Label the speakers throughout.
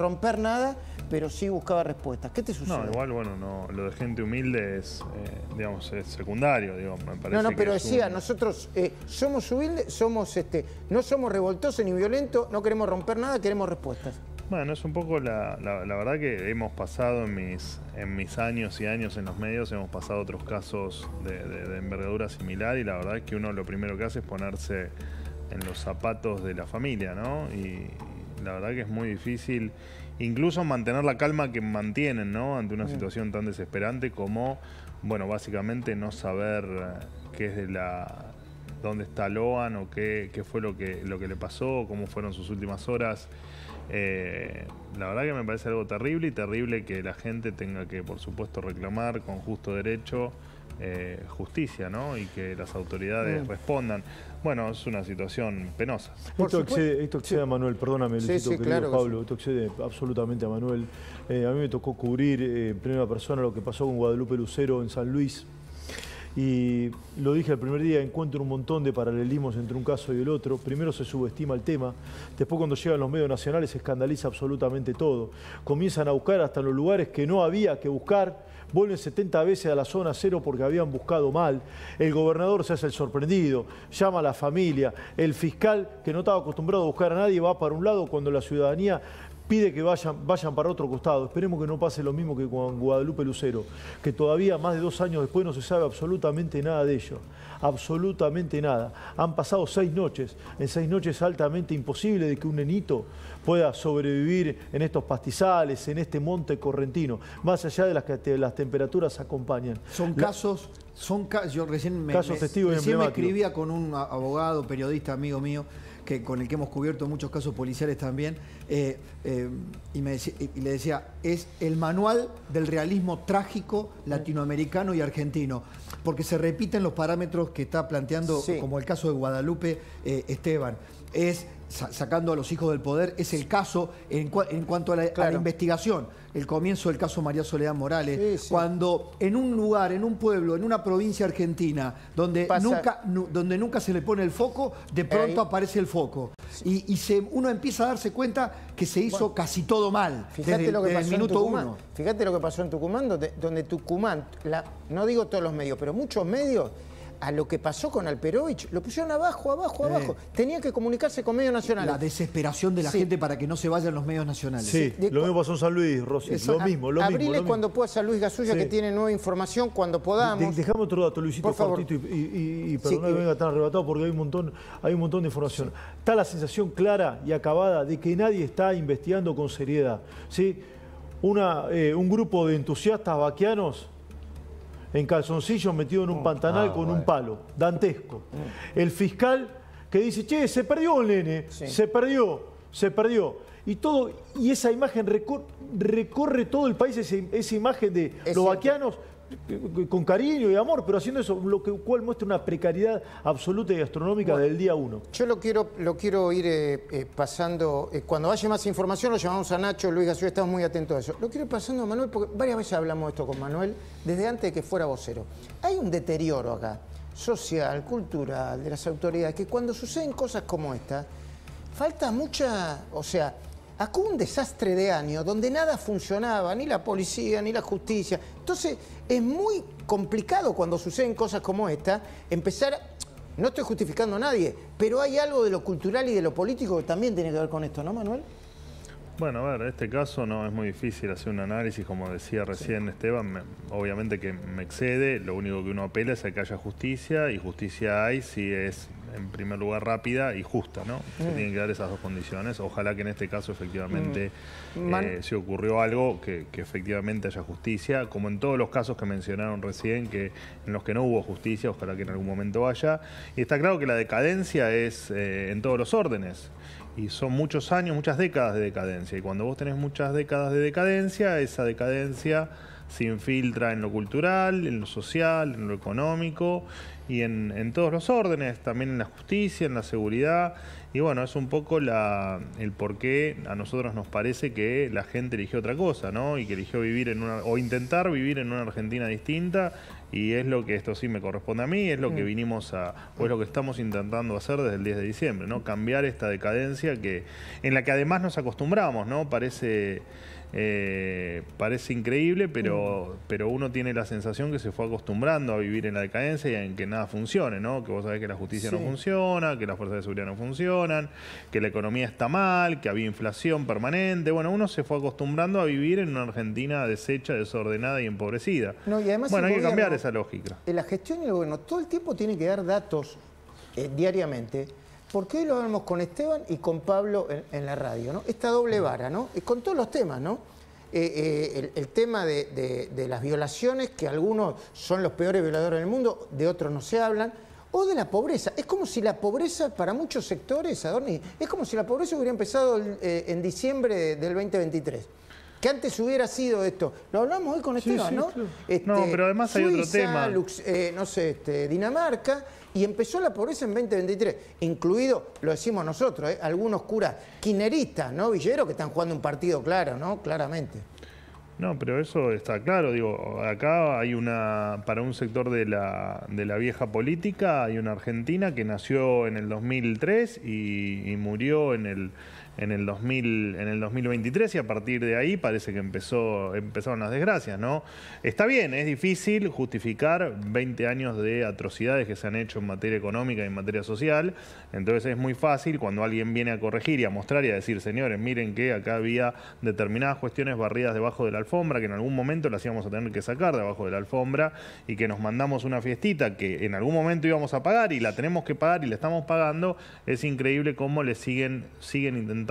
Speaker 1: romper nada, pero sí buscaba respuestas. ¿Qué te sucede?
Speaker 2: No, igual, bueno, no, lo de gente humilde es, eh, digamos, es secundario, digo, me parece
Speaker 1: No, no,
Speaker 2: que
Speaker 1: pero
Speaker 2: es
Speaker 1: decía,
Speaker 2: un-
Speaker 1: nosotros eh, somos humildes, somos, este, no somos revoltosos ni violentos, no queremos romper nada, queremos respuestas.
Speaker 2: Bueno, es un poco la, la- la verdad que hemos pasado en mis, en mis años y años en los medios, hemos pasado otros casos de, de- de envergadura similar y la verdad es que uno lo primero que hace es ponerse en los zapatos de la familia, ¿no? Y, la verdad que es muy difícil incluso mantener la calma que mantienen, ¿no? Ante una situación tan desesperante como, bueno, básicamente no saber eh, qué es de la dónde está Loan o qué, qué fue lo que, lo que le pasó, cómo fueron sus últimas horas. Eh, la verdad que me parece algo terrible y terrible que la gente tenga que, por supuesto, reclamar con justo derecho eh, justicia, ¿no? Y que las autoridades
Speaker 1: Mm.
Speaker 2: respondan. Bueno, es una situación penosa.
Speaker 1: Por
Speaker 3: Esto excede, esto excede a Manuel, perdóname,
Speaker 1: Sí,
Speaker 3: Luisito,
Speaker 1: sí,
Speaker 3: querido
Speaker 1: claro que
Speaker 3: Pablo, esto excede absolutamente a Manuel. Eh, a mí me tocó cubrir eh, en primera persona lo que pasó con Guadalupe Lucero en San Luis. Y lo dije el primer día, encuentro un montón de paralelismos entre un caso y el otro. Primero se subestima el tema, después cuando llegan los medios nacionales se escandaliza absolutamente todo. Comienzan a buscar hasta en los lugares que no había que buscar, vuelven 70 veces a la zona cero porque habían buscado mal. El gobernador se hace el sorprendido, llama a la familia. El fiscal, que no estaba acostumbrado a buscar a nadie, va para un lado cuando la ciudadanía pide que vayan, vayan para otro costado. Esperemos que no pase lo mismo que con Guadalupe Lucero, que todavía más de dos años después no se sabe absolutamente nada de ello. Absolutamente nada. Han pasado seis noches. En seis noches es altamente imposible de que un nenito pueda sobrevivir en estos pastizales, en este monte correntino, más allá de las que te- las temperaturas acompañan.
Speaker 4: Son
Speaker 3: La-
Speaker 4: casos, son yo recién me,
Speaker 3: Casos testigos
Speaker 4: recién me escribía con un abogado, periodista, amigo mío, que, con el que hemos cubierto muchos casos policiales también, eh, eh, y, me y le decía, es el manual del realismo trágico latinoamericano y argentino, porque se repiten los parámetros que está planteando,
Speaker 1: Sí.
Speaker 4: como el caso de Guadalupe eh, Esteban. Es sa- sacando a los hijos del poder, es el caso en, cua- en cuanto a la, a la
Speaker 1: Claro.
Speaker 4: investigación, el comienzo del caso María Soledad Morales,
Speaker 1: Sí, sí.
Speaker 4: cuando en un lugar, en un pueblo, en una provincia argentina, donde,
Speaker 1: Pasa-
Speaker 4: nunca, nu- donde nunca se le pone el foco, de pronto
Speaker 1: Ahí.
Speaker 4: aparece el foco. Y, y se, uno empieza a darse cuenta que se hizo casi todo mal.
Speaker 1: Fíjate
Speaker 4: desde,
Speaker 1: lo que pasó
Speaker 4: el
Speaker 1: en
Speaker 4: minuto
Speaker 1: Tucumán.
Speaker 4: uno.
Speaker 1: Fíjate lo que pasó en Tucumán, donde, donde Tucumán, la- no digo todos los medios, pero muchos medios, a lo que pasó con Alperovich, lo pusieron abajo, abajo, abajo. Tenía que comunicarse con medios nacionales.
Speaker 4: La desesperación de la
Speaker 1: Sí.
Speaker 4: gente para que no se vayan los medios nacionales.
Speaker 3: Sí,
Speaker 1: de
Speaker 3: lo mismo pasó en San Luis, Rosy.
Speaker 4: Eso-
Speaker 3: Lo mismo, lo mismo. Lo mismo.
Speaker 1: cuando pueda San Luis Gasulla,
Speaker 3: Sí.
Speaker 1: que tiene nueva información, cuando podamos.
Speaker 3: De- Dejame otro dato, Luisito,
Speaker 1: Por favor.
Speaker 3: y, y, y
Speaker 1: Sí,
Speaker 3: perdona
Speaker 1: y-
Speaker 3: que venga tan arrebatado porque hay un montón, hay un montón de información. Está la sensación clara y acabada de que nadie está investigando con seriedad. ¿sí? Una, eh, un grupo de entusiastas vaquianos en calzoncillos metido en un pantanal con un palo, dantesco. El fiscal que dice, che, se perdió el nene,
Speaker 1: Sí.
Speaker 3: se perdió, se perdió. Y todo, y esa imagen recor- recorre todo el país, ese- esa imagen de los vaquianos con cariño y amor, pero haciendo eso, lo que, cual muestra una precariedad absoluta y astronómica del día uno.
Speaker 1: Yo lo quiero, lo quiero ir eh, eh, pasando. eh, cuando haya más información, lo llamamos a Nacho, Luis Gasulla, estamos muy atentos a eso. Lo quiero ir pasando a Manuel, porque varias veces hablamos esto con Manuel, desde antes de que fuera vocero. Hay un deterioro acá, social, cultural, de las autoridades, que cuando suceden cosas como esta, falta mucha. O sea, acá un desastre de años donde nada funcionaba, ni la policía, ni la justicia. Entonces, es muy complicado cuando suceden cosas como esta, empezar. No estoy justificando a nadie, pero hay algo de lo cultural y de lo político que también tiene que ver con esto, ¿no, Manuel?
Speaker 2: Bueno, a ver, en este caso no es muy difícil hacer un análisis, como decía recién Esteban, me- obviamente que me excede, lo único que uno apela es a que haya justicia, y justicia hay si es, en primer lugar, rápida y justa, ¿no? Se tienen que dar esas dos condiciones. Ojalá que en este caso efectivamente
Speaker 1: Man-
Speaker 2: eh, si ocurrió algo, que, que efectivamente haya justicia, como en todos los casos que mencionaron recién, que en los que no hubo justicia, ojalá que en algún momento haya. Y está claro que la decadencia es eh, en todos los órdenes. Y son muchos años, muchas décadas de decadencia. Y cuando vos tenés muchas décadas de decadencia, esa decadencia se infiltra en lo cultural, en lo social, en lo económico y en, en todos los órdenes, también en la justicia, en la seguridad. Y bueno, es un poco la, el por qué a nosotros nos parece que la gente eligió otra cosa, ¿no? Y que eligió vivir en una, o intentar vivir en una Argentina distinta. Y es lo que esto sí me corresponde a mí, es lo que mm. vinimos a, o es lo que estamos intentando hacer desde el 10 de diciembre, ¿no? Cambiar esta decadencia que, en la que además nos acostumbramos, ¿no? Parece eh, parece increíble, pero, pero uno tiene la sensación que se fue acostumbrando a vivir en la decadencia y en que nada funcione, ¿no? Que vos sabés que la justicia no funciona, que las fuerzas de seguridad no funcionan, que la economía está mal, que había inflación permanente. Bueno, uno se fue acostumbrando a vivir en una Argentina deshecha, desordenada y empobrecida.
Speaker 1: No, y además
Speaker 2: bueno, hay que cambiar esa lógica.
Speaker 1: En la gestión y el gobierno todo el tiempo tiene que dar datos eh, diariamente porque hoy lo hablamos con Esteban y con Pablo en, la radio, ¿no? Esta doble vara, ¿no? Y con todos los temas, ¿no? Eh, eh, el, tema de, las violaciones, que algunos son los peores violadores del mundo, de otros no se hablan, o de la pobreza. Es como si la pobreza, para muchos sectores, Adorni, es como si la pobreza hubiera empezado eh, en diciembre del 2023 que antes hubiera sido esto. Lo hablamos hoy con Esteban, ¿no?
Speaker 2: Este, no, pero además hay otro tema.
Speaker 1: no sé, este, Dinamarca, y empezó la pobreza en 2023, incluido, lo decimos nosotros, ¿eh? algunos curas quineristas, ¿no? Villeros que están jugando un partido claro, ¿no? Claramente.
Speaker 2: No, pero eso está claro, digo, acá hay una, para un sector de la, de la vieja política, hay una argentina que nació en el 2003 y murió en el en el, 2000, en el 2023 y a partir de ahí parece que empezó, empezaron las desgracias, ¿no? Está bien, es difícil justificar 20 años de atrocidades que se han hecho en materia económica y en materia social, entonces es muy fácil cuando alguien viene a corregir y a mostrar y a decir, señores, miren que acá había determinadas cuestiones barridas debajo de la alfombra, que en algún momento las íbamos a tener que sacar debajo de la alfombra y que nos mandamos una fiestita que en algún momento íbamos a pagar y la tenemos que pagar y la estamos pagando, es increíble cómo le siguen, siguen intentando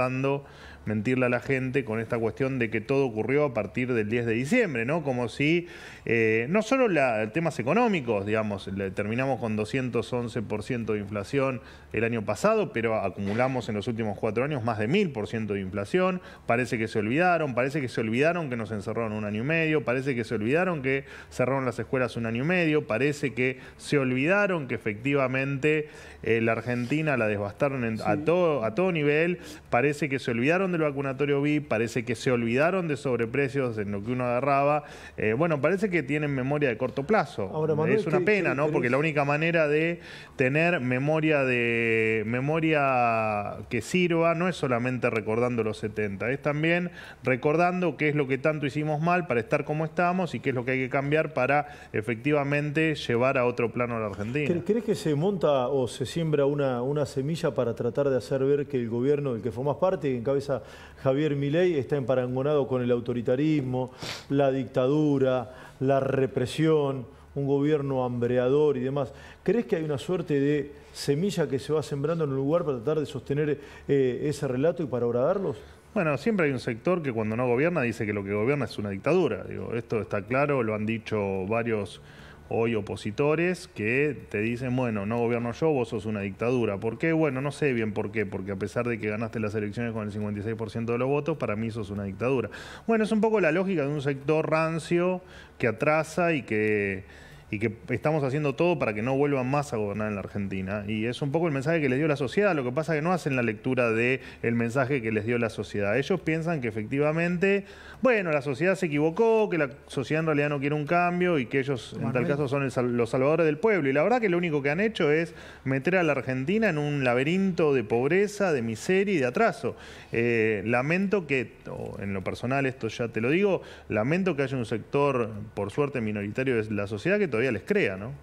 Speaker 2: mentirle a la gente con esta cuestión de que todo ocurrió a partir del 10 de diciembre, ¿no? Como si eh, no solo la, temas económicos, digamos, terminamos con 211% de inflación el año pasado, pero acumulamos en los últimos cuatro años más de 1000% de inflación, parece que se olvidaron, parece que se olvidaron que nos encerraron un año y medio, parece que se olvidaron que cerraron las escuelas un año y medio, parece que se olvidaron que efectivamente eh, la Argentina la devastaron a, todo, a todo nivel, parece que se olvidaron del vacunatorio VIP, parece que se olvidaron de sobreprecios en lo que uno agarraba. Eh, bueno, parece que tienen memoria de corto plazo. es una pena, ¿no? Porque la única manera de tener memoria de memoria que sirva no es solamente recordando los 70, es también recordando qué es lo que tanto hicimos mal para estar como estamos y qué es lo que hay que cambiar para efectivamente llevar a otro plano a la Argentina.
Speaker 3: ¿Crees que se monta o se siembra una, una semilla para tratar de hacer ver que el gobierno del que formas parte, que encabeza Javier Milei está emparangonado con el autoritarismo, la dictadura, la represión, un gobierno hambreador y demás. ¿Crees que hay una suerte de semilla que se va sembrando en un lugar para tratar de sostener eh, ese relato y para horadarlos?
Speaker 2: Bueno, siempre hay un sector que cuando no gobierna dice que lo que gobierna es una dictadura. Digo, esto está claro, lo han dicho varios hoy opositores que te dicen, bueno, no gobierno yo, vos sos una dictadura. ¿Por qué? Bueno, no sé bien por qué, porque a pesar de que ganaste las elecciones con el 56% de los votos, para mí sos una dictadura. Bueno, es un poco la lógica de un sector rancio que atrasa y que y que estamos haciendo todo para que no vuelvan más a gobernar en la Argentina. Y es un poco el mensaje que les dio la sociedad. Lo que pasa es que no hacen la lectura del el mensaje que les dio la sociedad. Ellos piensan que efectivamente, bueno, la sociedad se equivocó, que la sociedad en realidad no quiere un cambio y que ellos en tal caso son los salvadores del pueblo. Y la verdad que lo único que han hecho es meter a la Argentina en un laberinto de pobreza, de miseria y de atraso. Eh, lamento que, en lo personal esto ya te lo digo, lamento que haya un sector, por suerte minoritario de la sociedad, que todavía les crea, ¿no?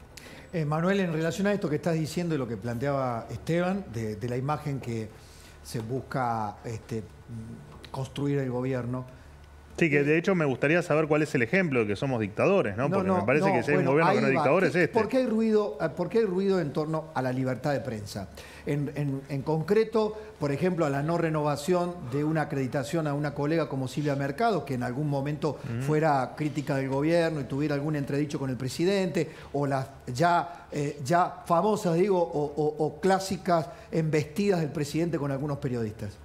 Speaker 4: Eh, Manuel, en relación a esto que estás diciendo y lo que planteaba Esteban, de, la imagen que se busca este, construir el gobierno,
Speaker 2: Sí, que de hecho me gustaría saber cuál es el ejemplo de que somos dictadores, ¿no? Porque me parece que si hay un gobierno que no es dictador es este.
Speaker 4: ¿Por qué, hay ruido, eh, ¿Por qué hay ruido en torno a la libertad de prensa? En, concreto, por ejemplo, a la no renovación de una acreditación a una colega como Silvia Mercado, que en algún momento fuera crítica del gobierno y tuviera algún entredicho con el presidente, o las ya, eh, ya famosas, digo, o clásicas embestidas del presidente con algunos periodistas.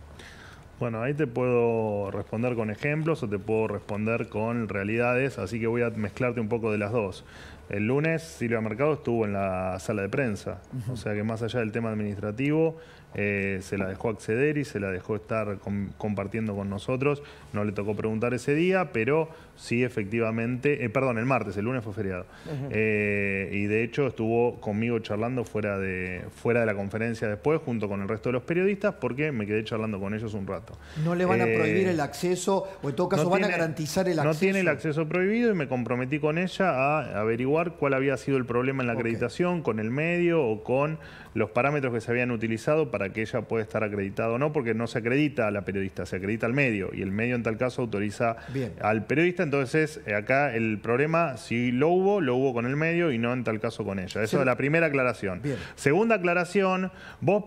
Speaker 2: Bueno, ahí te puedo responder con ejemplos o te puedo responder con realidades, así que voy a mezclarte un poco de las dos. El lunes Silvia Mercado estuvo en la sala de prensa, o sea que más allá del tema administrativo, eh, se la dejó acceder y se la dejó estar compartiendo con nosotros. No le tocó preguntar ese día, pero sí efectivamente, eh, perdón, el martes, el lunes fue feriado. Eh, y de hecho estuvo conmigo charlando fuera de, fuera de la conferencia después, junto con el resto de los periodistas, porque me quedé charlando con ellos un rato.
Speaker 4: ¿No le van a prohibir el acceso o en todo caso van a garantizar el acceso?
Speaker 2: No tiene el acceso prohibido y me comprometí con ella a averiguar cuál había sido el problema en la acreditación, con el medio o con los parámetros que se habían utilizado para que ella pueda estar acreditada o no, porque no se acredita a la periodista, se acredita al medio y el medio en tal caso autoriza al periodista. Entonces, eh, acá el problema, si lo hubo, lo hubo con el medio y no en tal caso con ella. Eso es la primera aclaración. Segunda aclaración, vos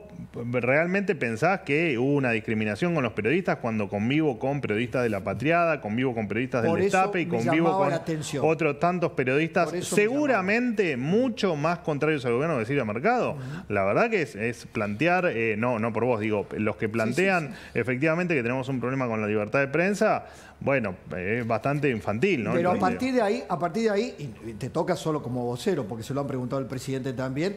Speaker 2: realmente pensás que hubo una discriminación con los periodistas cuando convivo con periodistas de La Patriada, convivo con periodistas del Destape y convivo con otros tantos periodistas, seguramente mucho más contrarios al gobierno de Silvia Mercado la verdad que es, plantear, eh, no, no por vos, digo, los que plantean efectivamente que tenemos un problema con la libertad de prensa, bueno, es bastante infantil, ¿no?
Speaker 4: Pero a partir de ahí, a partir de ahí, y te toca solo como vocero, porque se lo han preguntado el presidente también,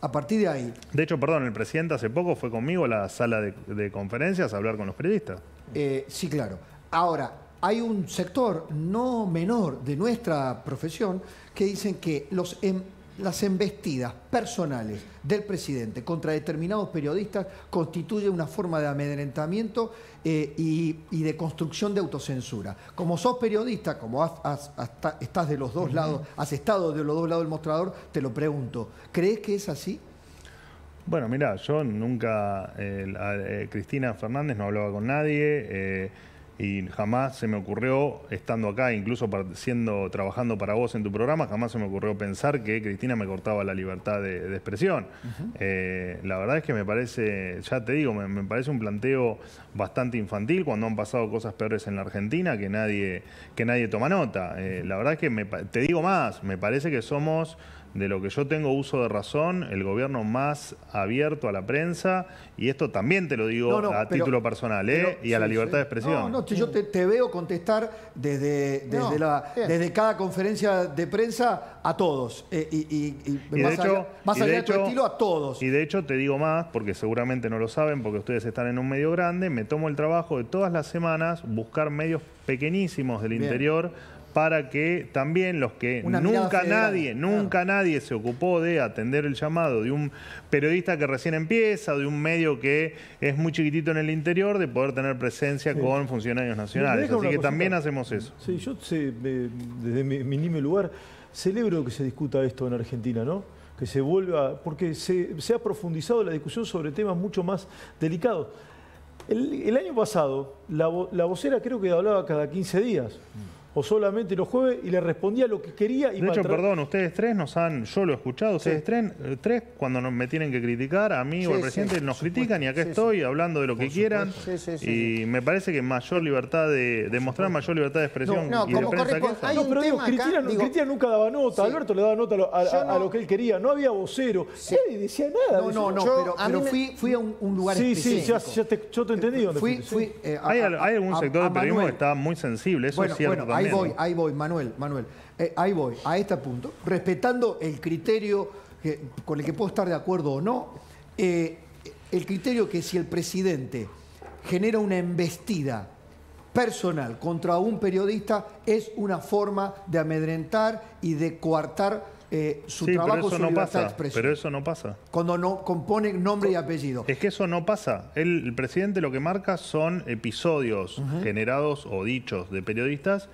Speaker 4: a partir de ahí.
Speaker 2: De hecho, perdón, el presidente hace poco fue conmigo a la sala de, conferencias a hablar con los periodistas.
Speaker 4: Eh, sí, claro. Ahora, hay un sector no menor de nuestra profesión que dicen que los em, las embestidas personales del presidente contra determinados periodistas constituye una forma de amedrentamiento eh, y, de construcción de autocensura. Como sos periodista, como estás de los dos lados, has estado de los dos lados del mostrador, te lo pregunto, ¿crees que es así?
Speaker 2: Bueno, mira, yo nunca, eh, eh, Cristina Fernández no hablaba con nadie y jamás se me ocurrió, estando acá, incluso siendo, trabajando para vos en tu programa, jamás se me ocurrió pensar que Cristina me cortaba la libertad de, expresión. Eh, la verdad es que me parece, ya te digo, me, parece un planteo bastante infantil cuando han pasado cosas peores en la Argentina que nadie, que nadie toma nota. Eh, la verdad es que te digo más, me parece que somos de lo que yo tengo uso de razón, el gobierno más abierto a la prensa, y esto también te lo digo a título personal, ¿eh? y a la libertad de expresión. No,
Speaker 4: no, yo te, veo contestar desde, desde, la, desde, cada conferencia de prensa a todos, eh, y, más, allá, más de, tu estilo a todos.
Speaker 2: Y de hecho te digo más, porque seguramente no lo saben, porque ustedes están en un medio grande, me tomo el trabajo de todas las semanas buscar medios pequeñísimos del interior para que también los que nunca nadie, nunca nadie se ocupó de atender el llamado de un periodista que recién empieza, de un medio que es muy chiquitito en el interior, de poder tener presencia con funcionarios nacionales. Así que también hacemos eso.
Speaker 3: Sí, yo sé, desde mi, mi lugar celebro que se discuta esto en Argentina, ¿no? Que se vuelva, porque se, ha profundizado la discusión sobre temas mucho más delicados. El, año pasado, la, la vocera creo que hablaba cada 15 días o solamente los jueves y le respondía lo que quería. Y
Speaker 2: de hecho, perdón, ustedes tres nos han, yo lo he escuchado, ustedes tres, tres, cuando me tienen que criticar, a mí o al presidente nos critican y acá estoy hablando de lo que quieran. Y me parece que mayor libertad de, demostrar mayor libertad de expresión
Speaker 3: no,
Speaker 2: y de prensa
Speaker 3: que No, pero digo, Cristina, nunca daba nota, Alberto le daba nota a, lo que él quería, no había vocero, nadie decía nada.
Speaker 4: No, no, no, pero, fui, a un, lugar
Speaker 3: sí, específico. Sí, sí, ya, te, yo te entendí.
Speaker 4: Fui, fui,
Speaker 2: eh, hay, algún sector del periodismo que está muy sensible, eso es cierto
Speaker 4: también ahí voy, ahí voy, Manuel, Manuel. Eh, ahí voy, a este punto, respetando el criterio con el que puedo estar de acuerdo o no, eh, el criterio que si el presidente genera una embestida personal contra un periodista es una forma de amedrentar y de coartar eh, su trabajo, su libertad de expresión.
Speaker 2: Pero eso no pasa.
Speaker 4: Cuando no compone nombre y apellido.
Speaker 2: Es que eso no pasa. El, presidente lo que marca son episodios generados o dichos de periodistas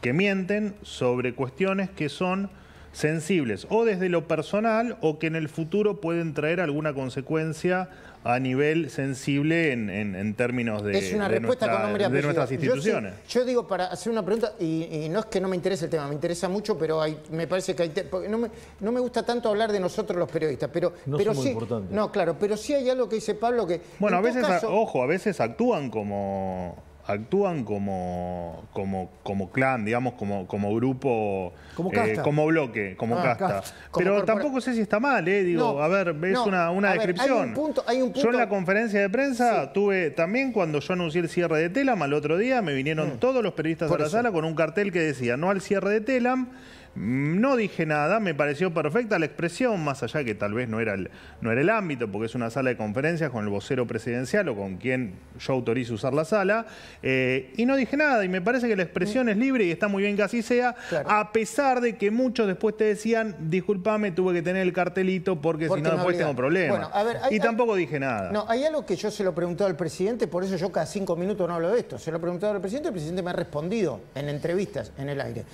Speaker 2: que mienten sobre cuestiones que son sensibles o desde lo personal o que en el futuro pueden traer alguna consecuencia a nivel sensible en, términos de,
Speaker 1: es una respuesta con nombre
Speaker 2: de nuestras instituciones.
Speaker 1: Yo, digo, para hacer una pregunta, y, no es que no me interese el tema, me interesa mucho, pero hay, me parece que hay... No me, no me gusta tanto hablar de nosotros los periodistas, pero,
Speaker 3: no
Speaker 1: pero
Speaker 3: sí...
Speaker 1: No, claro, pero sí hay algo que dice Pablo que...
Speaker 2: Bueno, a veces, ojo, a veces actúan como actúan como, como, como clan, digamos, como, como grupo,
Speaker 4: Como
Speaker 2: eh, como bloque, como
Speaker 4: Ah,
Speaker 2: casta. Pero
Speaker 1: corpora-
Speaker 2: tampoco sé si está mal, ¿eh? Digo,
Speaker 1: No,
Speaker 2: a ver, es
Speaker 1: no,
Speaker 2: una, una
Speaker 1: ver, hay un
Speaker 2: descripción.
Speaker 1: punto- hay un
Speaker 2: Yo en la conferencia de prensa tuve también cuando yo anuncié el cierre de Telam, al otro día me vinieron todos los periodistas
Speaker 1: Mm. Por
Speaker 2: a la
Speaker 1: eso.
Speaker 2: sala con un cartel que decía no al cierre de Telam. Mm, No dije nada, me pareció perfecta la expresión, más allá que tal vez no era, el, no era el ámbito, porque es una sala de conferencias con el vocero presidencial o con quien yo autorizo usar la sala, eh, y no dije nada, y me parece que la expresión es libre y está muy bien que así sea,
Speaker 1: Claro.
Speaker 2: a pesar de que muchos después te decían, discúlpame, tuve que tener el cartelito porque,
Speaker 1: Porque
Speaker 2: si no después tengo problemas.
Speaker 1: Bueno, a ver, hay-
Speaker 2: y tampoco dije nada.
Speaker 1: No, hay algo que yo se lo he preguntado al presidente, por eso yo cada cinco minutos no hablo de esto. Se lo he preguntado al presidente, el presidente me ha respondido en entrevistas, en el aire.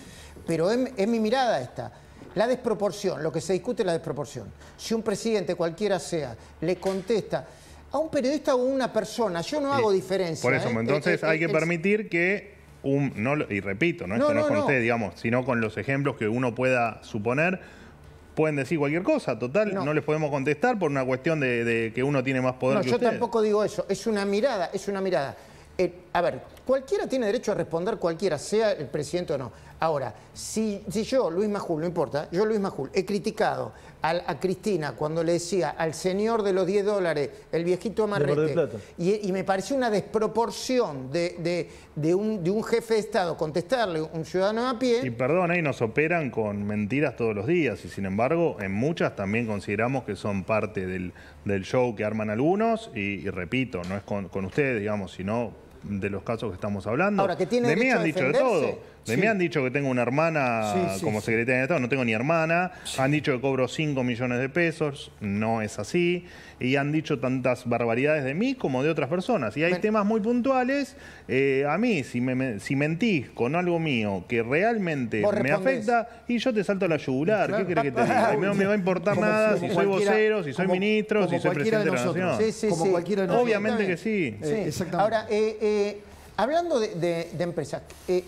Speaker 1: Pero es, es mi mirada esta. La desproporción, lo que se discute es la desproporción. Si un presidente, cualquiera sea, le contesta a un periodista o a una persona, yo no hago diferencia.
Speaker 2: Por eso,
Speaker 1: ¿eh?
Speaker 2: entonces
Speaker 1: Eh, eh,
Speaker 2: hay que permitir que un, no, y repito, ¿no?
Speaker 1: No,
Speaker 2: esto no,
Speaker 1: no,
Speaker 2: es con
Speaker 1: no.
Speaker 2: usted, digamos, sino con los ejemplos que uno pueda suponer, pueden decir cualquier cosa, total,
Speaker 1: No.
Speaker 2: les podemos contestar por una cuestión de, de que uno tiene más poder
Speaker 1: No,
Speaker 2: que
Speaker 1: yo
Speaker 2: usted.
Speaker 1: tampoco digo eso. Es una mirada, es una mirada. Eh, a ver, cualquiera tiene derecho a responder, cualquiera, sea el presidente o no. Ahora, si, si yo, Luis Majul, no importa, yo, Luis Majul, he criticado a, Cristina cuando le decía al señor de los 10 dólares, el viejito Amarrete, y, y me pareció una desproporción de, de- de un, de un jefe de Estado contestarle a un ciudadano a pie.
Speaker 2: Y perdón, ahí nos operan con mentiras todos los días y sin embargo en muchas también consideramos que son parte del, del show que arman algunos y, y repito, no es con, con ustedes, digamos, sino de los casos que estamos hablando.
Speaker 1: Ahora, que tiene
Speaker 2: de mí han dicho de todo. De
Speaker 1: Sí.
Speaker 2: mí han dicho que tengo una hermana
Speaker 4: Sí, sí,
Speaker 2: como
Speaker 4: sí.
Speaker 2: secretaria de Estado, no tengo ni hermana. Han dicho que cobro 5 millones de pesos, no es así. Y han dicho tantas barbaridades de mí como de otras personas. Y hay
Speaker 1: Bueno.
Speaker 2: temas muy puntuales. Eh, a mí, si, me- si mentís con algo mío que realmente me
Speaker 1: respondés.
Speaker 2: afecta, y yo te salto a la yugular.
Speaker 4: Claro.
Speaker 2: ¿Qué crees que te diga? No me va a importar
Speaker 4: Como-
Speaker 2: nada
Speaker 4: como
Speaker 2: si soy vocero, si soy
Speaker 4: como-
Speaker 2: ministro,
Speaker 4: como
Speaker 2: si soy presidente de,
Speaker 4: de
Speaker 2: la nación.
Speaker 1: Sí, sí,
Speaker 4: Como
Speaker 1: sí.
Speaker 4: cualquiera de nosotros.
Speaker 2: Obviamente que sí.
Speaker 4: Eh, exactamente.
Speaker 1: Ahora, eh, eh, hablando de, de- de empresas, eh,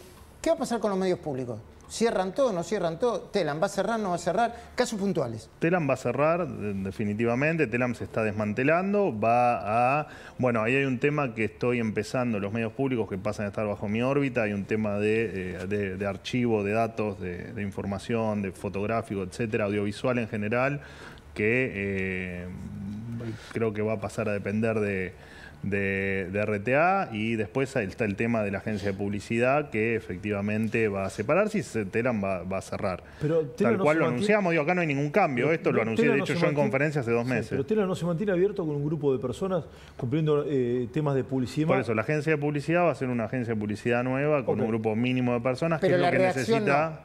Speaker 1: ¿qué va a pasar con los medios públicos? ¿Cierran todo, no cierran todo? ¿Telan va a cerrar, no va a cerrar? Casos puntuales.
Speaker 2: Telam va a cerrar de- definitivamente, Telam se está desmantelando, va a... Bueno, ahí hay un tema que estoy empezando, los medios públicos que pasan a estar bajo mi órbita, hay un tema de, eh, de- de archivo, de datos, de, de información, de fotográfico, etcétera, audiovisual en general, que eh, creo que va a pasar a depender de... De, de RTA y después está el tema de la agencia de publicidad que efectivamente va a separarse y se- Telam va, va a cerrar.
Speaker 3: Pero
Speaker 2: Tal
Speaker 3: no
Speaker 2: cual lo
Speaker 3: mantiene-
Speaker 2: anunciamos, digo, acá no hay ningún cambio, esto lo anuncié de hecho yo en conferencia hace dos
Speaker 3: Sí,
Speaker 2: meses.
Speaker 3: pero Tela no se mantiene abierto con un grupo de personas cumpliendo eh, temas de publicidad.
Speaker 2: Por eso, la agencia de publicidad va a ser una agencia de publicidad nueva con un grupo mínimo de personas,
Speaker 1: Pero
Speaker 2: que es lo que necesita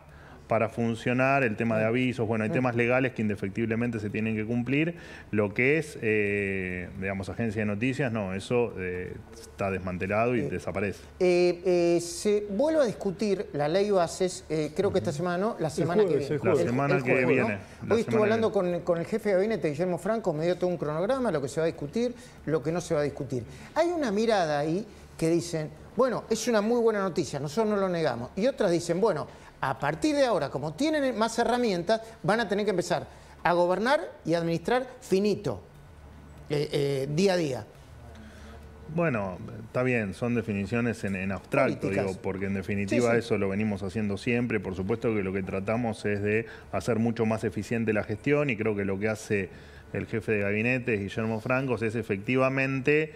Speaker 2: para funcionar el tema de avisos. Bueno, hay temas legales que indefectiblemente se tienen que cumplir. Lo que es, eh, digamos, agencia de noticias, no, eso eh, está desmantelado y desaparece.
Speaker 1: Eh, eh, se vuelve a discutir la ley bases, eh, creo que esta semana no, la semana
Speaker 3: jueves,
Speaker 1: que viene.
Speaker 2: La semana que
Speaker 1: jueves,
Speaker 2: viene,
Speaker 1: Hoy estuve hablando con, con el jefe de gabinete, Guillermo Franco, me dio todo un cronograma, lo que se va a discutir, lo que no se va a discutir. Hay una mirada ahí que dicen, bueno, es una muy buena noticia, nosotros no lo negamos. Y otras dicen, bueno, a partir de ahora, como tienen más herramientas, van a tener que empezar a gobernar y administrar finito, eh, eh, día a día.
Speaker 2: Bueno, está bien, son definiciones en, en abstracto,
Speaker 1: Políticas.
Speaker 2: digo, porque en definitiva
Speaker 1: Sí, sí.
Speaker 2: eso lo venimos haciendo siempre. Por supuesto que lo que tratamos es de hacer mucho más eficiente la gestión y creo que lo que hace el jefe de gabinete, Guillermo Francos, es efectivamente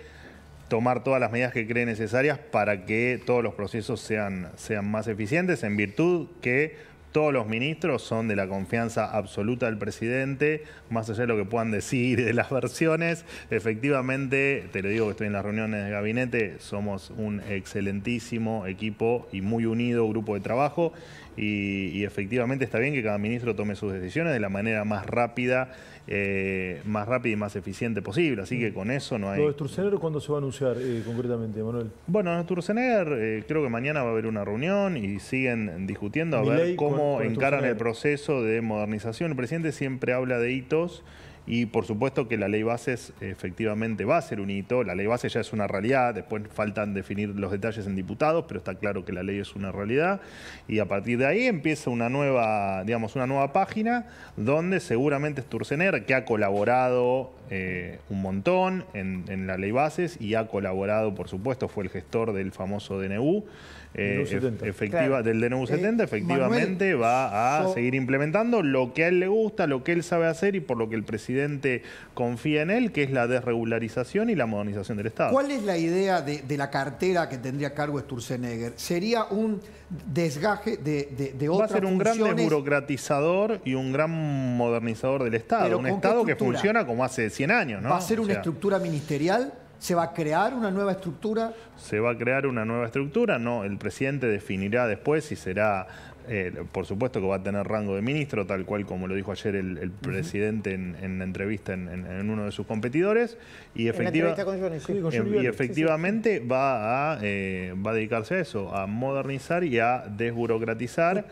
Speaker 2: tomar todas las medidas que cree necesarias para que todos los procesos sean, sean más eficientes, en virtud que todos los ministros son de la confianza absoluta del presidente, más allá de lo que puedan decir de las versiones. Efectivamente, te lo digo que estoy en las reuniones de gabinete, somos un excelentísimo equipo y muy unido grupo de trabajo. Y, y efectivamente está bien que cada ministro tome sus decisiones de la manera más rápida, eh, más rápida y más eficiente posible. Así que con eso no hay.
Speaker 3: ¿Lo de Sturzenegger cuándo se va a anunciar eh, concretamente, Manuel?
Speaker 2: Bueno, en Sturzenegger eh, creo que mañana va a haber una reunión y siguen discutiendo a ver
Speaker 3: con-
Speaker 2: cómo
Speaker 3: con
Speaker 2: encaran el proceso de modernización. El presidente siempre habla de hitos y por supuesto que la ley bases efectivamente va a ser un hito, la ley base ya es una realidad, después faltan definir los detalles en diputados, pero está claro que la ley es una realidad. Y a partir de ahí empieza una nueva, digamos, una nueva página donde seguramente Sturzenegger, que ha colaborado eh, un montón en, la ley bases y ha colaborado, por supuesto, fue el gestor del famoso DNU, eh, efectiva, del DNU 70, eh, efectivamente va a seguir implementando lo que a él le gusta, lo que él sabe hacer y por lo que el presidente confía en él, que es la desregularización y la modernización del Estado.
Speaker 4: ¿Cuál es la idea de, la cartera que tendría a cargo Sturzenegger? ¿Sería un desgaje de, de, de
Speaker 2: Va a ser un gran desburocratizador y un gran modernizador del Estado. un Estado que funciona como hace 100 años, ¿no?
Speaker 4: ¿Va a ser una estructura ministerial? ¿Se va a crear una nueva estructura?
Speaker 2: Se va a crear una nueva estructura, no, el presidente definirá después si será, eh, por supuesto que va a tener rango de ministro, tal cual como lo dijo ayer el, presidente en, la entrevista en, uno de sus competidores, y, efectivamente va a, eh, va a dedicarse a eso, a modernizar y a desburocratizar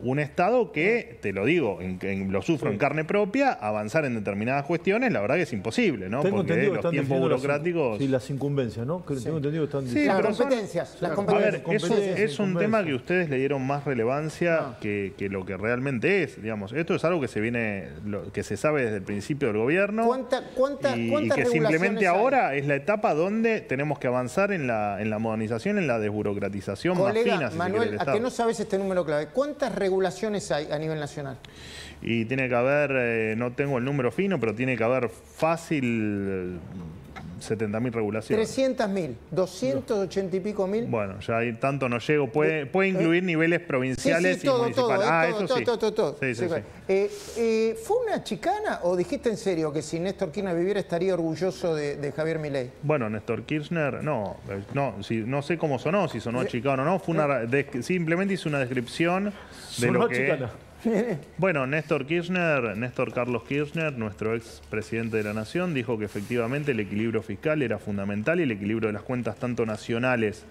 Speaker 2: un Estado que, te lo digo, en, lo sufro en carne propia, avanzar en determinadas cuestiones, la verdad que es imposible, ¿no?
Speaker 3: Porque los tiempos burocráticos... Sí, las incumbencias, ¿no?
Speaker 1: Tengo entendido que están... Sí, las competencias. Las competencias.
Speaker 2: A ver, es, un tema que ustedes le dieron más relevancia ah. que, lo que realmente es, digamos. Esto es algo que se viene, que se sabe desde el principio del gobierno.
Speaker 1: ¿Cuánta, cuánta,
Speaker 2: y, y que simplemente ahora es la etapa donde tenemos que avanzar en la, en la modernización, en la desburocratización más fina,
Speaker 1: Manuel, ¿a qué no sabes este número clave? ¿Cuántas regulaciones hay a nivel nacional?
Speaker 2: Y tiene que haber, eh, no tengo el número fino, pero tiene que haber fácil 70.000 regulaciones.
Speaker 1: 300.000, 280 y pico mil.
Speaker 2: Bueno, ya ahí tanto no llego. Puede, eh, puede incluir eh, niveles provinciales y municipales. ah, eso sí.
Speaker 1: Todo, todo, sí, sí, eh, ¿Fue una chicana o dijiste en serio que si Néstor Kirchner viviera estaría orgulloso de, Javier Milei?
Speaker 2: Bueno, Néstor Kirchner, no, no, si, no sé cómo sonó, si sonó chicana o no. Fue una, simplemente hizo una descripción de lo que... Chicana. Bueno, Néstor Kirchner, Néstor Carlos Kirchner, nuestro ex presidente de la Nación, dijo que efectivamente el equilibrio fiscal era fundamental y el equilibrio de las cuentas tanto nacionales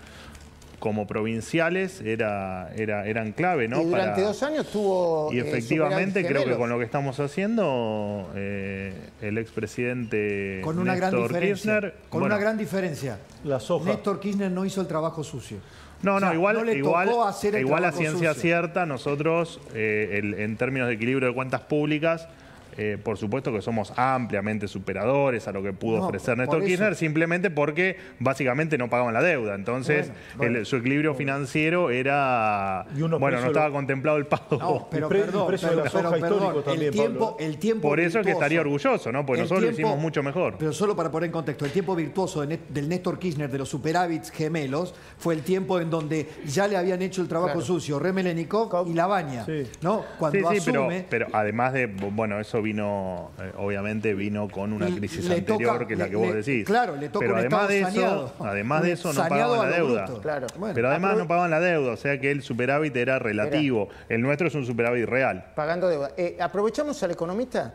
Speaker 2: como provinciales era, era, eran clave, ¿no?
Speaker 1: Y durante dos años tuvo.
Speaker 2: Y eh, efectivamente, creo que con lo que estamos haciendo, eh, el expresidente
Speaker 4: con una
Speaker 2: Néstor
Speaker 4: gran
Speaker 2: Kirchner.
Speaker 4: Con una gran diferencia. Néstor Kirchner no hizo el trabajo sucio.
Speaker 2: No, no, igual, igual, igual a ciencia cierta, nosotros, eh, en términos de equilibrio de cuentas públicas, eh, por supuesto que somos ampliamente superadores a lo que pudo ofrecer Néstor Kirchner, simplemente porque básicamente no pagaban la deuda. Entonces, su equilibrio financiero era. bueno, no estaba contemplado el pago.
Speaker 4: No, pero, perdón, el tiempo, el tiempo
Speaker 2: Por eso es que estaría orgulloso, ¿no? Porque nosotros lo hicimos mucho mejor.
Speaker 4: Pero solo para poner en contexto, el tiempo virtuoso del Néstor Kirchner de los superávits gemelos fue el tiempo en donde ya le habían hecho el trabajo sucio Remelenikov y Labaña. ¿no?
Speaker 2: Cuando sí, sí, pero, pero además de. Bueno, eso vino, eh, obviamente vino con una crisis anterior que es la que vos decís.
Speaker 4: Claro, le toca
Speaker 2: Pero además de eso, además de eso no pagaban la deuda. Claro. Pero además no pagaban la deuda, o sea que el superávit era relativo. El nuestro es un superávit real.
Speaker 1: Pagando deuda. Eh, aprovechamos al economista.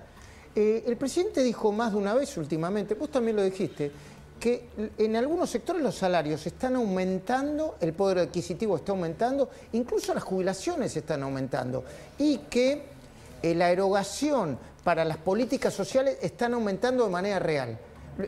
Speaker 1: Eh, el presidente dijo más de una vez últimamente, vos también lo dijiste, que en algunos sectores los salarios están aumentando, el poder adquisitivo está aumentando, incluso las jubilaciones están aumentando y que la erogación para las políticas sociales están aumentando de manera real.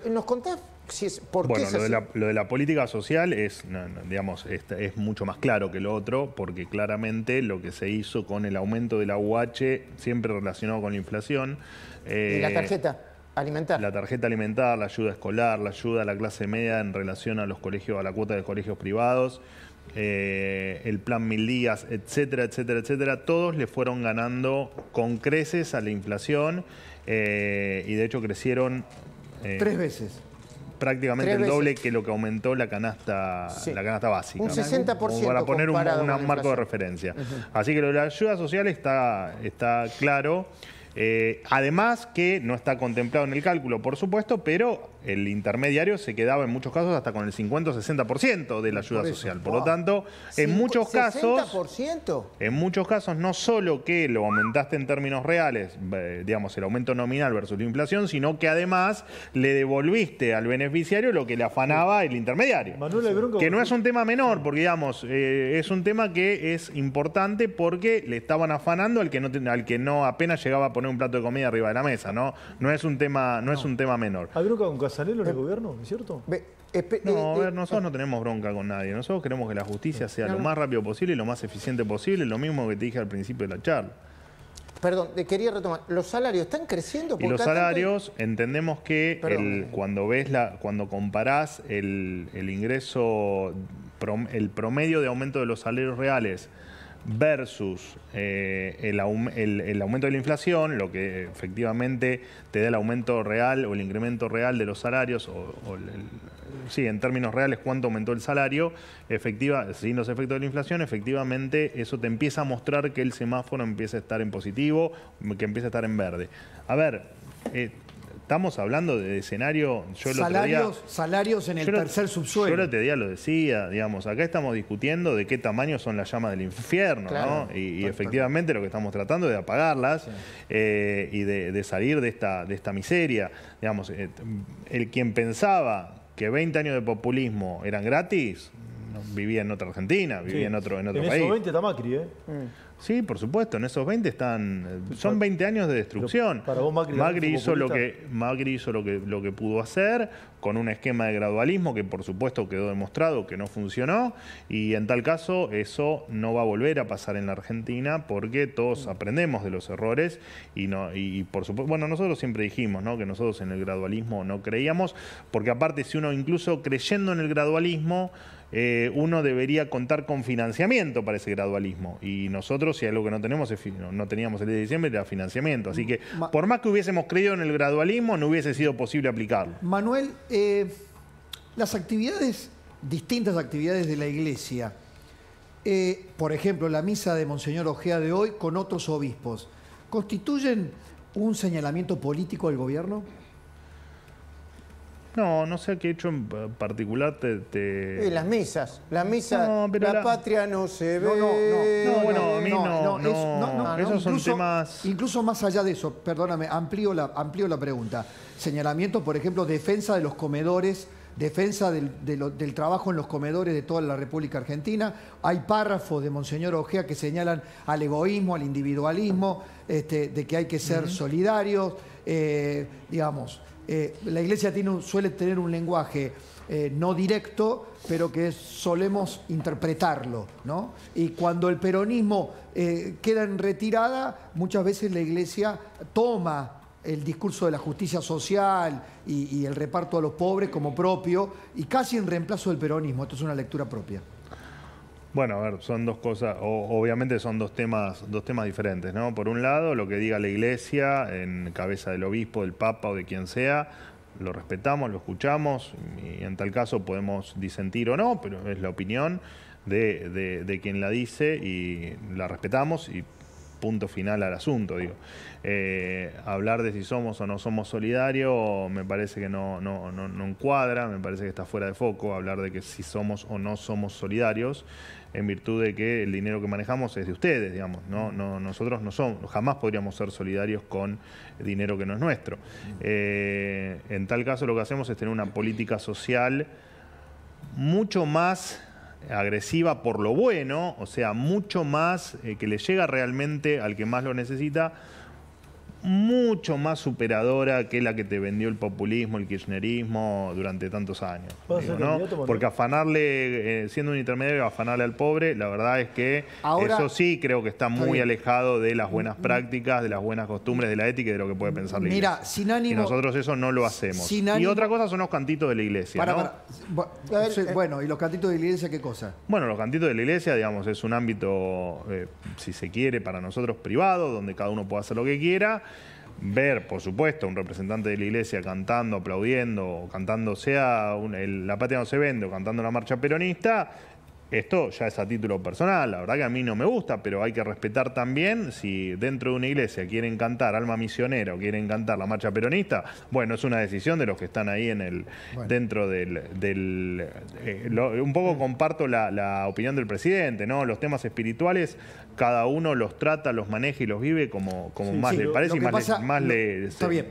Speaker 1: ¿Nos contás si es, por
Speaker 2: bueno,
Speaker 1: qué
Speaker 2: lo, de la, lo de la política social es, digamos, es, mucho más claro que lo otro, porque claramente lo que se hizo con el aumento de la UH, siempre relacionado con la inflación.
Speaker 1: ¿Y la eh, tarjeta? Alimentar.
Speaker 2: La tarjeta alimentar, la ayuda escolar, la ayuda a la clase media en relación a los colegios, a la cuota de colegios privados. Eh, el plan Mil Días, etcétera, etcétera, etcétera, todos le fueron ganando con creces a la inflación eh, y de hecho crecieron...
Speaker 4: Eh, Tres veces.
Speaker 2: Prácticamente el doble que lo que aumentó la canasta, la canasta básica.
Speaker 1: Un 60%.
Speaker 2: para poner un, marco de referencia. Así que lo de la ayuda social está, está claro. además que no está contemplado en el cálculo, por supuesto, pero el intermediario se quedaba en muchos casos hasta con el 50 o 60% de la ayuda social. Por lo tanto, en
Speaker 1: Cinco-
Speaker 2: muchos casos...
Speaker 1: ¿60%?
Speaker 2: En muchos casos, no solo que lo aumentaste en términos reales, eh, digamos, el aumento nominal versus la inflación, sino que además le devolviste al beneficiario lo que le afanaba el intermediario.
Speaker 3: Manuel,
Speaker 2: Que no es un tema menor, porque digamos, eh, es un tema que es importante porque le estaban afanando al que no ten- al que no apenas llegaba a poner un plato de comida arriba de la mesa, ¿no? No es un tema, no, es un tema menor.
Speaker 3: ¿Hay Casanelo en el gobierno? ¿Es cierto?
Speaker 2: No,
Speaker 1: eh,
Speaker 2: a ver,
Speaker 1: eh,
Speaker 2: nosotros no tenemos bronca con nadie. Nosotros queremos que la justicia sea
Speaker 1: No,
Speaker 2: lo más rápido posible y lo más eficiente posible, lo mismo que te dije al principio de la charla.
Speaker 1: Perdón, eh, quería retomar. ¿Los salarios están creciendo?
Speaker 2: Y los
Speaker 1: tanto-
Speaker 2: salarios, entendemos que
Speaker 1: Perdón.
Speaker 2: el- cuando ves la, cuando comparás el, el ingreso, prom- el promedio de aumento de los salarios reales versus eh, el, aum- el- el aumento de la inflación, lo que efectivamente te da el aumento real o el incremento real de los salarios, o, sí, en términos reales cuánto aumentó el salario, efectiva, sin los efectos de la inflación, efectivamente eso te empieza a mostrar que el semáforo empieza a estar en positivo, que empieza a estar en verde. A ver, eh, estamos hablando de escenario, yo el otro día...
Speaker 4: salarios, salarios en el
Speaker 2: Yo lo-
Speaker 4: tercer subsuelo.
Speaker 2: Yo el otro día lo decía, digamos, acá estamos discutiendo de qué tamaño son las llamas del infierno,
Speaker 1: Claro.
Speaker 2: ¿no? Y, y efectivamente lo que estamos tratando es de apagarlas eh, y de, de salir de esta, de esta miseria. Digamos, eh, el quien pensaba que 20 años de populismo eran gratis, vivía en otra Argentina, vivía
Speaker 3: Sí.
Speaker 2: en otro, en otro
Speaker 3: en
Speaker 2: país.
Speaker 3: esos 20 está Macri, ¿eh?
Speaker 2: Sí, por supuesto, en esos 20 están. Son 20 años de destrucción.
Speaker 3: Para vos, Macri, ¿también fue
Speaker 2: hizo lo que Macri hizo lo que, lo que pudo hacer con un esquema de gradualismo que por supuesto quedó demostrado que no funcionó y en tal caso eso no va a volver a pasar en la Argentina porque todos aprendemos de los errores y no y, y por supuesto bueno nosotros siempre dijimos ¿no? que nosotros en el gradualismo no creíamos porque aparte si uno incluso creyendo en el gradualismo eh, uno debería contar con financiamiento para ese gradualismo. Y nosotros, si algo que no tenemos, es no, no teníamos el 10 de diciembre, era financiamiento. Así que,
Speaker 4: Ma-
Speaker 2: por más que hubiésemos creído en el gradualismo, no hubiese sido posible aplicarlo.
Speaker 4: Manuel, eh, las actividades, distintas actividades de la iglesia, eh, por ejemplo, la misa de Monseñor Ojea de hoy con otros obispos, ¿constituyen un señalamiento político al gobierno?
Speaker 2: No, no sé qué hecho en pa- particular te... te-
Speaker 1: Eh, las misas, las misas,
Speaker 2: No,
Speaker 1: la,
Speaker 2: la-
Speaker 1: patria no se ve.
Speaker 4: No, no, no.
Speaker 2: No, bueno, a mí no,
Speaker 4: es-
Speaker 2: no, esos son temas-
Speaker 4: Incluso más allá de eso, perdóname, amplío la, amplío la pregunta. Señalamiento, por ejemplo, defensa de los comedores, defensa del, del trabajo en los comedores de toda la República Argentina. Hay párrafos de Monseñor Ojea que señalan al egoísmo, al individualismo, este, de que hay que ser solidarios, eh, digamos. Eh, la iglesia suele tener un lenguaje eh, no directo, pero que solemos interpretarlo, ¿no? Y cuando el peronismo eh, queda en retirada, muchas veces la iglesia toma el discurso de la justicia social y el reparto a los pobres como propio y casi en reemplazo del peronismo. Esto es una lectura propia.
Speaker 2: Bueno, a ver, son dos cosas, o- obviamente son dos temas, dos temas diferentes, ¿no? Por un lado, lo que diga la iglesia en cabeza del obispo, del papa o de quien sea, lo respetamos, lo escuchamos, y en tal caso podemos disentir o no, pero es la opinión de, de- de quien la dice y la respetamos y punto final al asunto, digo. Eh, hablar de si somos o no somos solidarios me parece que no, no, no, no encuadra, me parece que está fuera de foco hablar de que si somos o no somos solidarios en virtud de que el dinero que manejamos es de ustedes, digamos, no, no nosotros no somos, jamás podríamos ser solidarios con dinero que no es nuestro. Eh, en tal caso lo que hacemos es tener una política social mucho más agresiva por lo bueno, o sea, mucho más eh, que le llega realmente al que más lo necesita, mucho más superadora que la que te vendió el populismo, el kirchnerismo durante tantos años. Porque afanarle, eh, siendo un intermediario, afanarle al pobre, la verdad es que
Speaker 4: Ahora-
Speaker 2: eso sí creo que está muy alejado de las buenas prácticas, de las buenas costumbres, de la ética y de lo que puede pensar la
Speaker 4: Mira,
Speaker 2: iglesia.
Speaker 4: sin
Speaker 2: Y
Speaker 4: ánimo-
Speaker 2: nosotros eso no lo hacemos.
Speaker 4: sin
Speaker 2: Y otra cosa son los cantitos de la iglesia.
Speaker 4: Para,
Speaker 2: ¿no?
Speaker 4: para.
Speaker 1: Ver,
Speaker 4: sí,
Speaker 1: eh.
Speaker 4: Bueno, ¿y los cantitos de la iglesia qué cosa?
Speaker 2: Bueno, los cantitos de la iglesia, digamos, es un ámbito, eh, si se quiere, para nosotros privado, donde cada uno puede hacer lo que quiera. Ver, por supuesto, un representante de la iglesia cantando, aplaudiendo, cantando, sea un- La Patria no se vende, o cantando la marcha peronista, esto ya es a título personal, la verdad que a mí no me gusta, pero hay que respetar también si dentro de una iglesia quieren cantar Alma Misionera o quieren cantar la marcha peronista, bueno, es una decisión de los que están ahí en el dentro del... del eh, un poco comparto la, opinión del presidente, ¿no? Los temas espirituales, cada uno los trata, los maneja y los vive como, como más le parece y más, le, más le
Speaker 4: está bien.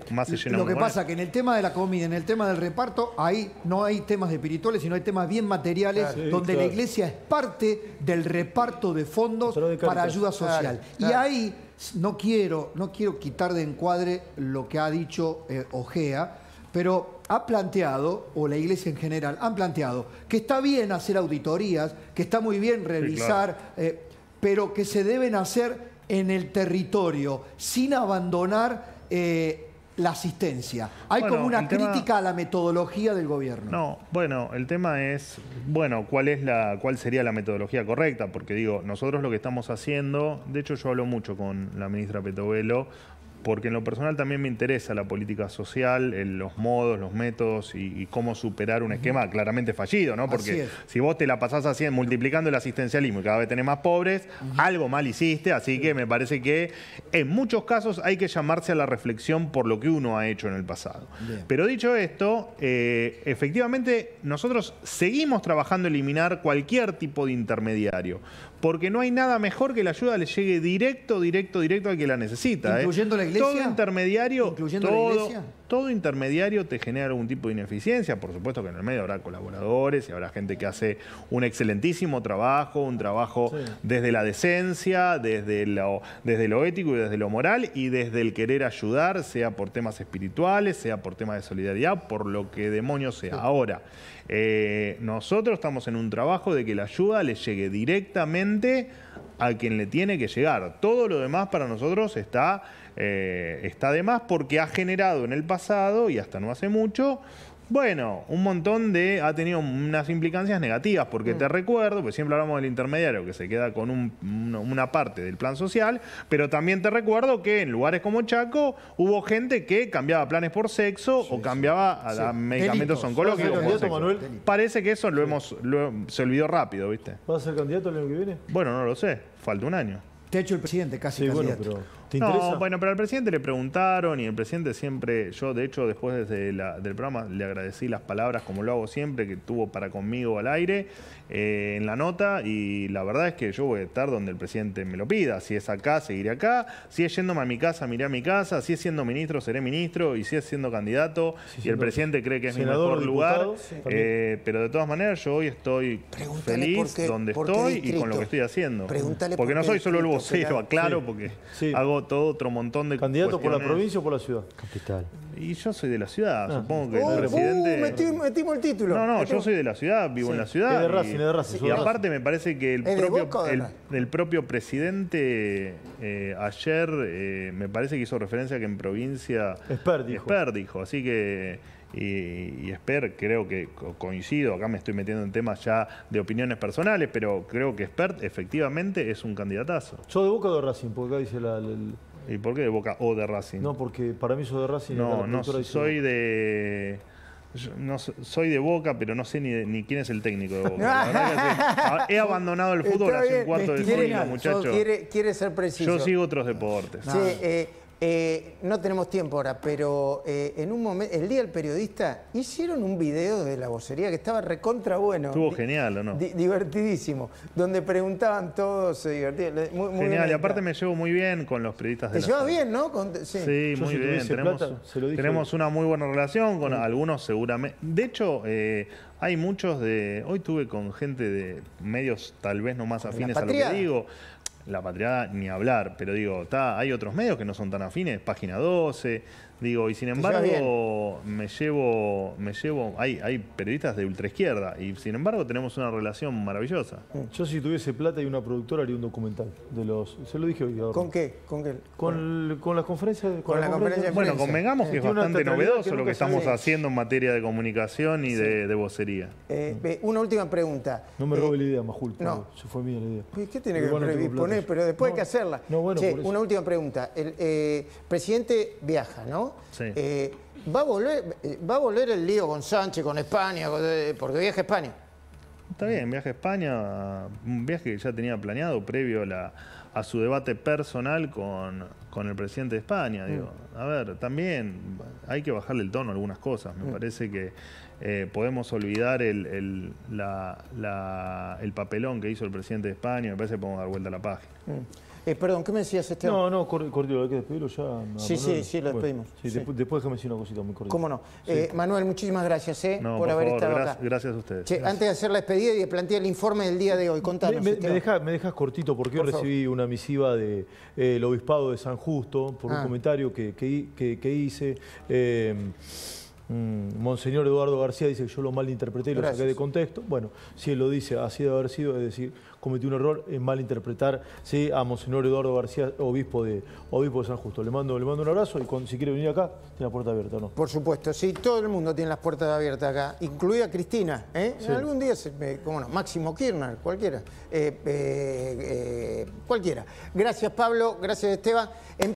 Speaker 4: Lo que pasa que en el tema de la comida, en el tema del reparto, ahí no hay temas espirituales, sino hay temas bien materiales, donde la iglesia es parte del reparto de fondos para ayuda social. Y ahí no quiero, no quiero quitar de encuadre lo que ha dicho eh, Ojea, pero ha planteado, o la iglesia en general, han planteado que está bien hacer auditorías, que está muy bien revisar, eh, pero que se deben hacer en el territorio, sin abandonar eh, la asistencia. Hay como una crítica a la metodología del gobierno.
Speaker 2: No, bueno, el tema es, bueno, ¿cuál, es la, ¿cuál sería la metodología correcta? Porque digo, nosotros lo que estamos haciendo, de hecho yo hablo mucho con la ministra Petovelo, porque en lo personal también me interesa la política social, los modos, los métodos y, cómo superar un esquema claramente fallido, ¿no? Porque si vos te la pasás así multiplicando el asistencialismo y cada vez tenés más pobres, algo mal hiciste, así que me parece que en muchos casos hay que llamarse a la reflexión por lo que uno ha hecho en el pasado. Pero dicho esto, eh, efectivamente nosotros seguimos trabajando en eliminar cualquier tipo de intermediario porque no hay nada mejor que la ayuda le llegue directo, directo, directo al que la necesita.
Speaker 4: ¿eh? ¿Incluyendo la iglesia?
Speaker 2: Todo intermediario,
Speaker 4: ¿Incluyendo
Speaker 2: todo,
Speaker 4: la iglesia?
Speaker 2: Todo intermediario te genera algún tipo de ineficiencia. Por supuesto que en el medio habrá colaboradores y habrá gente que hace un excelentísimo trabajo, un trabajo desde la decencia, desde lo, desde lo ético y desde lo moral y desde el querer ayudar, sea por temas espirituales, sea por temas de solidaridad, por lo que demonio sea. Ahora, eh, nosotros estamos en un trabajo de que la ayuda le llegue directamente a quien le tiene que llegar. Todo lo demás para nosotros está, eh, está de más porque ha generado en el pasado, y hasta no hace mucho, bueno, un montón de. ha tenido unas implicancias negativas, porque te mm. recuerdo, pues siempre hablamos del intermediario que se queda con una parte del plan social, pero también te recuerdo que en lugares como Chaco hubo gente que cambiaba planes por sexo o cambiaba a medicamentos oncológicos. Parece que eso lo hemos, se olvidó rápido, ¿viste?
Speaker 3: ¿Vas a ser candidato el año que viene?
Speaker 2: Bueno, no lo sé, falta un año.
Speaker 4: Te ha hecho el presidente casi candidato
Speaker 2: no, bueno, pero al presidente le preguntaron y el presidente siempre, yo de hecho después desde del programa le agradecí las palabras como lo hago siempre, que tuvo para conmigo al aire eh, en la nota y la verdad es que yo voy a estar donde el presidente me lo pida. Si es acá, seguiré acá. Si es yéndome a mi casa, miré a mi casa. Si es siendo ministro, seré ministro. Y si es siendo candidato y el presidente cree que es mi mejor lugar. Eh, pero de todas maneras yo hoy estoy feliz donde estoy y con lo que estoy haciendo. porque no soy solo el vocero, aclaro, porque hago todo otro montón de
Speaker 3: ¿Candidato por la provincia o por la ciudad?
Speaker 4: Capital.
Speaker 2: Y yo soy de la ciudad, ah. supongo que el uh, presidente...
Speaker 1: Uh, metimos el título.
Speaker 2: No, no, yo soy de la ciudad, vivo en la ciudad.
Speaker 3: Es de Racing, y, de Racing.
Speaker 2: Y aparte me parece que el, propio, el, propio presidente eh, ayer eh, me parece que hizo referencia a que en provincia...
Speaker 3: Esper dijo.
Speaker 2: Esper dijo, así que y, y Esper creo que coincido, acá me estoy metiendo en temas ya de opiniones personales, pero creo que Esper efectivamente es un candidatazo.
Speaker 3: ¿Sos de Boca o de Racing? Porque acá dice la,
Speaker 2: ¿Y por qué de Boca o de Racing?
Speaker 3: No, porque para mí sos de Racing.
Speaker 2: No, no, soy de... No, soy de Boca, pero no sé ni, ni quién es el técnico de Boca. he abandonado el fútbol hace un cuarto de siglo, muchachos.
Speaker 1: Quiere, quiere, ser preciso.
Speaker 2: Yo sigo otros deportes.
Speaker 1: Sí, eh, eh, no tenemos tiempo ahora, pero eh, en un momento, el Día del Periodista, hicieron un video de la vocería que estaba recontra bueno.
Speaker 2: Estuvo genial, ¿o no?
Speaker 1: divertidísimo, donde preguntaban todos, se divertían.
Speaker 2: genial, y aparte me llevo muy bien con los periodistas de
Speaker 1: Te llevas bien, ¿no?
Speaker 2: sí. muy bien. Tenemos, una muy buena relación con algunos seguramente. De hecho, eh, hay muchos de... Hoy tuve con gente de medios tal vez no más afines a lo que digo la patriada ni hablar, pero digo, está, hay otros medios que no son tan afines, página 12, Digo, y sin embargo, me llevo, me llevo, hay, hay periodistas de ultraizquierda, y sin embargo tenemos una relación maravillosa.
Speaker 3: Yo si tuviese plata y una productora haría un documental de los. Se lo dije hoy.
Speaker 1: ¿Con qué? ¿Con qué?
Speaker 3: Con, con las conferencias
Speaker 1: con, la, conferencia de
Speaker 2: Bueno, convengamos que es bastante novedoso lo que estamos haciendo en materia de comunicación y de, vocería.
Speaker 1: Eh, una última pregunta.
Speaker 3: No me robe eh, la idea, Majul. No. Se fue mía la idea.
Speaker 1: ¿Qué tiene que predisponer? Pero después hay que hacerla.
Speaker 3: No, bueno,
Speaker 1: una última pregunta. El eh, presidente viaja, ¿no? Eh, ¿va, a volver, eh, ¿Va a volver el lío con Sánchez, con España, eh, porque viaja a España?
Speaker 2: está bien, viaje a España, un viaje que ya tenía planeado previo a, la- a su debate personal con, con el presidente de España. Digo, a ver, también hay que bajarle el tono a algunas cosas. Me parece que eh, podemos olvidar el, el- la- la- el papelón que hizo el presidente de España, me parece que podemos dar vuelta a la página.
Speaker 1: Mm. Eh, perdón, ¿qué me decías, Esteban?
Speaker 3: No, no, cor- cortito, hay que despedirlo ya.
Speaker 1: Sí, sí, sí, lo despedimos.
Speaker 3: sí,
Speaker 1: Sí.
Speaker 3: Después, después déjame decir una cosita muy cortita.
Speaker 1: ¿Cómo no? Eh, Manuel, muchísimas gracias eh,
Speaker 2: No,
Speaker 1: por,
Speaker 2: por
Speaker 1: haber
Speaker 2: favor,
Speaker 1: estado
Speaker 2: gra-
Speaker 1: acá.
Speaker 2: gracias a ustedes.
Speaker 1: Che, antes de hacer la despedida y de plantear el informe del día de hoy, contanos.
Speaker 3: me- me
Speaker 1: Esteban.
Speaker 3: deja- me dejas cortito porque
Speaker 1: Por
Speaker 3: hoy
Speaker 1: favor.
Speaker 3: recibí una misiva del de, el obispado de San Justo por
Speaker 1: Ah.
Speaker 3: un comentario que, que- que hice. Mm, Monseñor Eduardo García dice que yo lo malinterpreté y lo saqué de contexto. Bueno, si él lo dice, así debe haber sido, es decir, cometí un error en malinterpretar ¿sí? a Monseñor Eduardo García, obispo de, obispo de San Justo. Le mando, le mando un abrazo y si quiere venir acá, tiene la puerta abierta, ¿no?
Speaker 1: Por supuesto, sí, todo el mundo tiene las puertas abiertas acá, incluida Cristina. ¿eh?
Speaker 3: Sí.
Speaker 1: Algún día, se, cómo no, Máximo Kirchner, cualquiera. Eh, eh, eh, cualquiera. Gracias, Pablo, gracias, Esteban. En-